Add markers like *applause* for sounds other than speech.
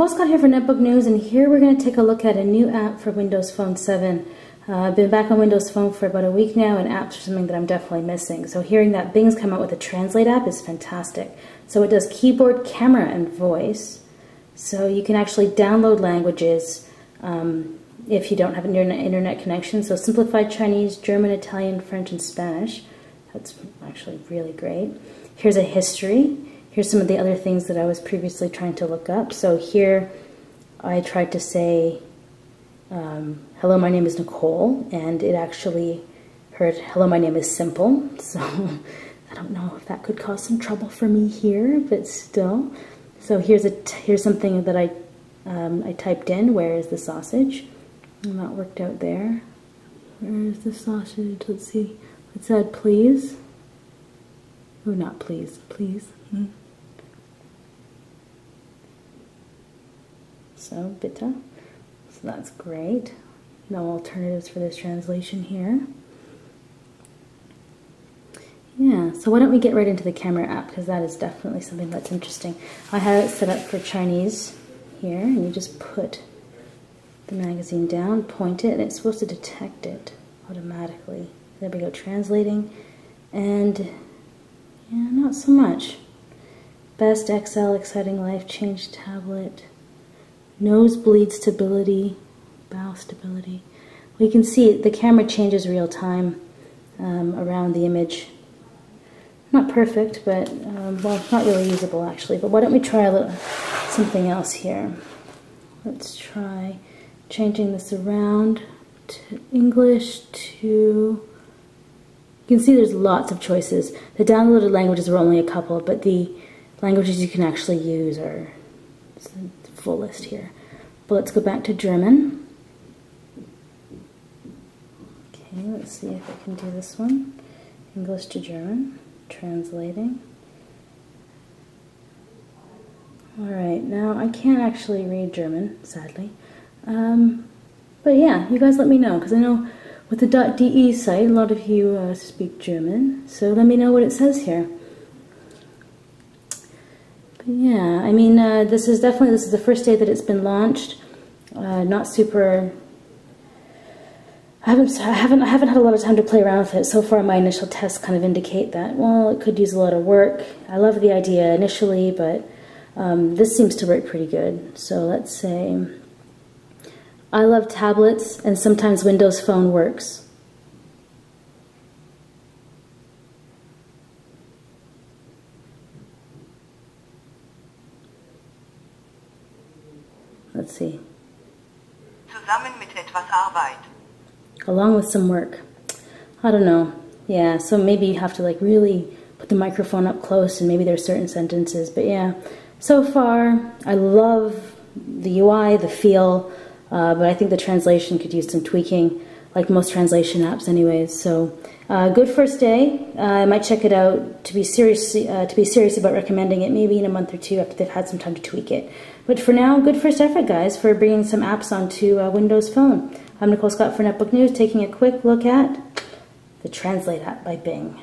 Nicole Scott here for Netbook News, and here we're going to take a look at a new app for Windows Phone 7. Uh, I've been back on Windows Phone for about a week now, and apps are something that I'm definitely missing. So hearing that Bing's come out with a Translate app is fantastic. So it does keyboard, camera, and voice. So you can actually download languages um, if you don't have an internet connection. So simplified Chinese, German, Italian, French, and Spanish. That's actually really great. Here's a history. Here's some of the other things that I was previously trying to look up. So here I tried to say, um, hello, my name is Nicole, and it actually heard, hello, my name is Simple. *laughs* So I don't know if that could cause some trouble for me here, but still. So here's a here's something that I um, I typed in. Where is the sausage? And that worked out there. Where is the sausage? Let's see. It said please. Oh, not please. Please. Hmm. So bitte. So that's great. No alternatives for this translation here. Yeah, so why don't we get right into the camera app because that is definitely something that's interesting. I have it set up for Chinese here and you just put the magazine down, point it, and it's supposed to detect it automatically. There we go, translating, and yeah, not so much. Best XL, exciting life, change tablet, nosebleed stability, bow stability. We can see the camera changes real time um, around the image. Not perfect, but, um, well, not really usable actually. But why don't we try little, something else here. Let's try changing this around to English to... You can see there's lots of choices. The downloaded languages were only a couple, but the languages you can actually use are full list here. But let's go back to German. Okay, let's see if I can do this one. English to German, translating. Alright, now I can't actually read German, sadly. Um, but yeah, you guys let me know, because I know with the .de site, a lot of you uh, speak German, so let me know what it says here. But yeah, I mean, uh, this is definitely, this is the first day that it's been launched. Uh, not super, I haven't, I haven't, I haven't had a lot of time to play around with it. So far, my initial tests kind of indicate that, well, it could use a lot of work. I love the idea initially, but um, this seems to work pretty good. So let's say, I love tablets and sometimes Windows Phone works. Let's see. Zusammen mit etwas Arbeit. Along with some work. I don't know. Yeah, so maybe you have to like really put the microphone up close and maybe there's certain sentences. But yeah, so far I love the UI, the feel, uh, but I think the translation could use some tweaking like most translation apps anyways. So uh, good first day. Uh, I might check it out to be serious uh, to be serious about recommending it maybe in a month or two after they've had some time to tweak it. But for now, good first effort, guys, for bringing some apps onto uh, Windows Phone. I'm Nicole Scott for Netbook News, taking a quick look at the Translate app by Bing.